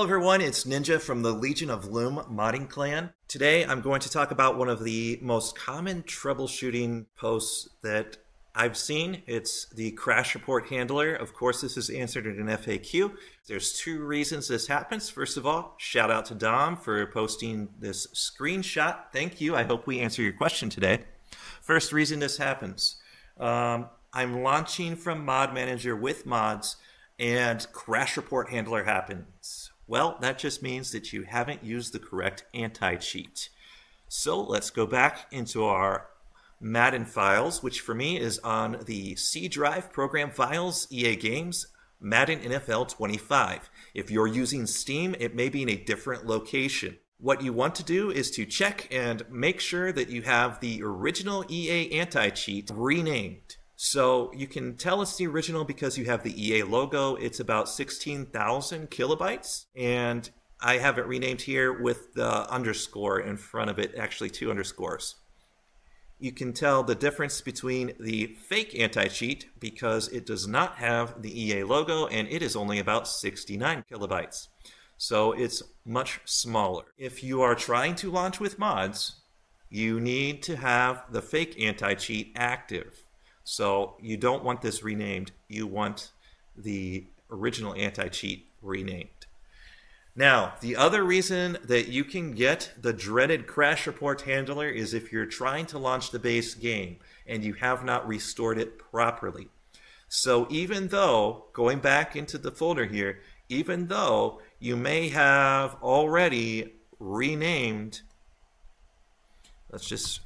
Hello everyone, it's Ninja from the Legion of Loom modding clan. Today I'm going to talk about one of the most common troubleshooting posts that I've seen. It's the crash report handler. Of course, this is answered in an FAQ. There's two reasons this happens. First of all, shout out to Dom for posting this screenshot. Thank you. I hope we answer your question today. First reason this happens. Um, I'm launching from Mod Manager with mods and crash report handler happens. Well, that just means that you haven't used the correct anti-cheat. So let's go back into our Madden files, which for me is on the C drive program files, EA Games, Madden NFL 25. If you're using Steam, it may be in a different location. What you want to do is to check and make sure that you have the original EA anti-cheat renamed. So you can tell it's the original because you have the EA logo. It's about 16,000 kilobytes. And I have it renamed here with the underscore in front of it, actually two underscores. You can tell the difference between the fake anti-cheat because it does not have the EA logo and it is only about 69 kilobytes. So it's much smaller. If you are trying to launch with mods, you need to have the fake anti-cheat active. So you don't want this renamed. You want the original anti-cheat renamed. Now, the other reason that you can get the dreaded crash report handler is if you're trying to launch the base game and you have not restored it properly. So even though, going back into the folder here, even though you may have already renamed, let's just,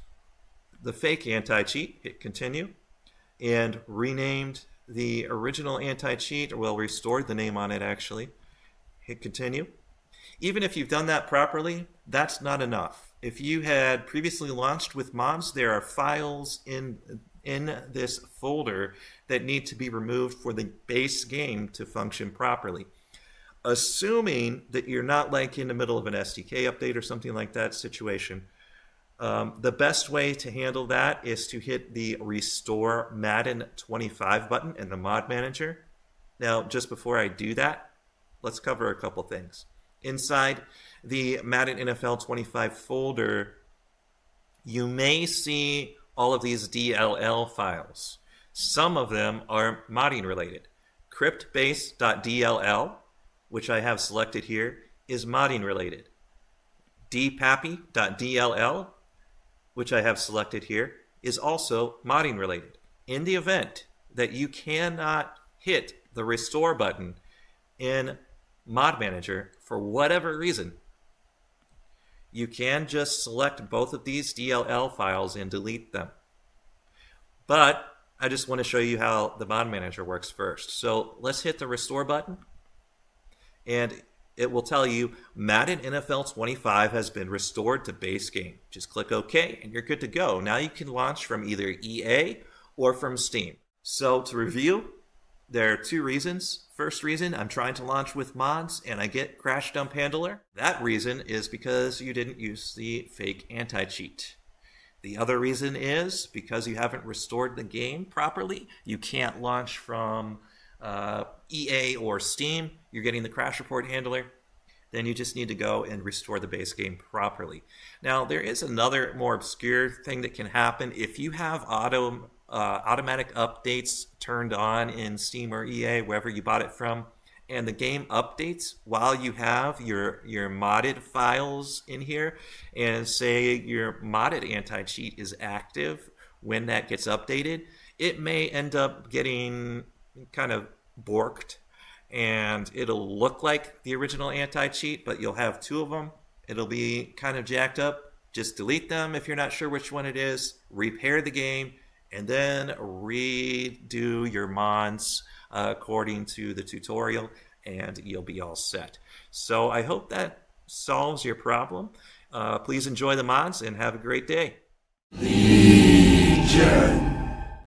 the fake anti-cheat, hit continue, and renamed the original anti-cheat, or well, restored the name on it actually. Hit continue. Even if you've done that properly, that's not enough. If you had previously launched with mods, there are files in in this folder that need to be removed for the base game to function properly. Assuming that you're not like in the middle of an SDK update or something like that situation, um, the best way to handle that is to hit the Restore Madden 25 button in the Mod Manager. Now, just before I do that, let's cover a couple things. Inside the Madden NFL 25 folder, you may see all of these DLL files. Some of them are modding related. Cryptbase.dll, which I have selected here, is modding related. dpapi.dll which I have selected here, is also modding related. In the event that you cannot hit the restore button in Mod Manager for whatever reason, you can just select both of these DLL files and delete them. But I just want to show you how the Mod Manager works first. So let's hit the restore button. And it will tell you Madden NFL 25 has been restored to base game. Just click OK and you're good to go. Now you can launch from either EA or from Steam. So to review, there are two reasons. First reason, I'm trying to launch with mods and I get Crash Dump Handler. That reason is because you didn't use the fake anti-cheat. The other reason is because you haven't restored the game properly. You can't launch from uh, EA or Steam, you're getting the crash report handler, then you just need to go and restore the base game properly. Now, there is another more obscure thing that can happen. If you have auto, uh, automatic updates turned on in Steam or EA, wherever you bought it from, and the game updates while you have your your modded files in here and say your modded anti-cheat is active when that gets updated it may end up getting kind of borked and it'll look like the original anti-cheat, but you'll have two of them. It'll be kind of jacked up. Just delete them if you're not sure which one it is, repair the game, and then redo your mods uh, according to the tutorial, and you'll be all set. So I hope that solves your problem. Uh, please enjoy the mods and have a great day. Legion.